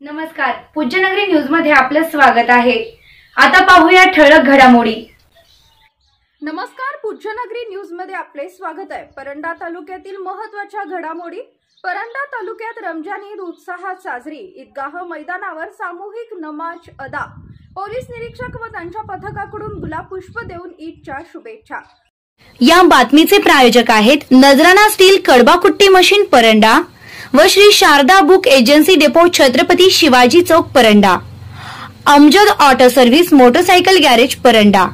नमस्कार. पूज्यनगरी न्यूजमध्ये आपलं स्वागत आहे. आता पाहूया ठळक घडामोडी. नमस्कार पूज्यनगरी न्यूजमध्ये आपले स्वागत आहे. परंडा तालुक्यातील महत्त्वाच्या घडामोडी परंडा तालुक्यात रमजान ईद उत्साहात साजरी ईदगाह मैदानावर सामूहिक नमाज अदा. पोलीस निरीक्षक व त्यांच्या पथकाकडून गुलाब पुष्प देऊन ईदच्या शुभेच्छा. या बातमीचे प्रायोजक आहेत नजराना स्टील कडबाकुट्टी मशीन परंडा व Shri Sharada book agency depot Chhatrapati Shivaji चौक Paranda. Amjad auto service motorcycle garage Paranda.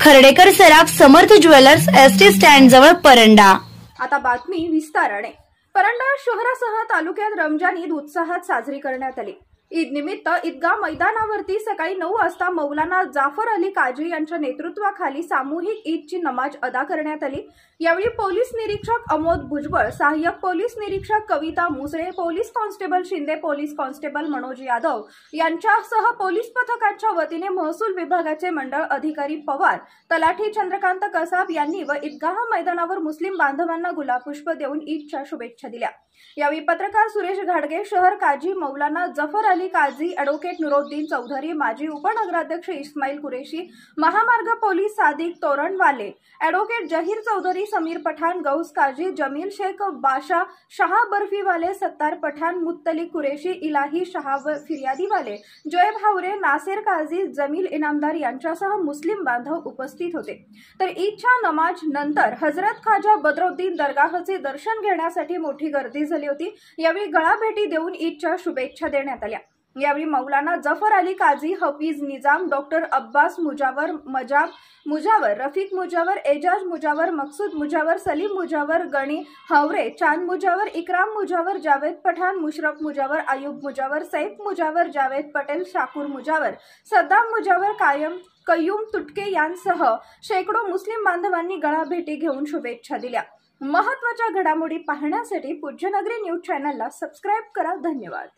Khardekar सराफ समर्थ ज्वेलर्स एसटी स्टँड जवळ परंडा. आता बातमी विस्ताराने. परंडा शहरासह तालुक्यात रमजान ईद उत्साहात साजरी करण्यात आली. ईद निमित्त ईदगा मैदानावरती सकाळी नऊ वाजता मौलाना जाफर अली काजी यांच्या नेतृत्वाखाली सामूहिक ईदची नमाज अदा करण्यात आली. यावेळी पोलीस निरीक्षक अमोद भुजबळ सहाय्यक पोलीस निरीक्षक Kavita Musale police constable Shinde police constable Manoj Yadav यांच्यासह पोलीस पथकाच्या वतीने महसूल विभागाचे मंडळ अधिकारी पवार तलाठी चंद्रकांत कसाब यांनी व ईदगाह मैदानावर मुस्लिम बांधवांना गुलाबपुष्प देऊन ईदच्या शुभेच्छा दिल्या. यावेळी पत्रकार सुरेश घाडगे शहर काजी मौलाना जफर अली काझी अॅडव्होकेट नुरुद्दीन चौधरी माजी उपनगराध्यक्ष इस्माईल कुरेशी महामार्ग पोलीस सादिक तोरणवाले अॅडव्होकेट जहीर चौधरी समीर पठाण गौस काजी जमील शेख बाशा शहा बर्फीवाले सत्तार पठाण मुत्तली कुरेशी इलाही शहा फिर्यादीवाले जोएब हावरे नासेर काझी जमील इनामदार यांच्यासह मुस्लिम बांधव उपस्थित होते. तर ईदच्या नमाज नंतर हजरत खाजा बद्रुद्दीन दरगाहचे दर्शन घेण्यासाठी मोठी गर्दी झाली होती. यावेळी गळाभेटी देऊन ईदच्या शुभेच्छा देण्यात आल्या. यावेळी मौलाना जफर अली काझी हफीज निजाम डॉक्टर अब्बास मुजावर मजाब मुजावर रफिक मुजावर एजाज मुजावर मकसूद मुजावर सलीम मुजावर गणी हवरे चांद मुजावर इकराम मुजावर जावेद पठाण मुशरफ मुजावर आयुब मुजावर सैफ मुजावर जावेद पटेल शाकूर मुजावर सद्दाम मुजावर कायम कयुम तुटके यांसह शेकडो मुस्लिम बांधवांनी गळाभेटी घेऊन शुभेच्छा दिल्या. महत्त्वाच्या घडामोडी पाहण्यासाठी पूज्यनगरी न्यूज चॅनलला सबस्क्राईब करा. धन्यवाद.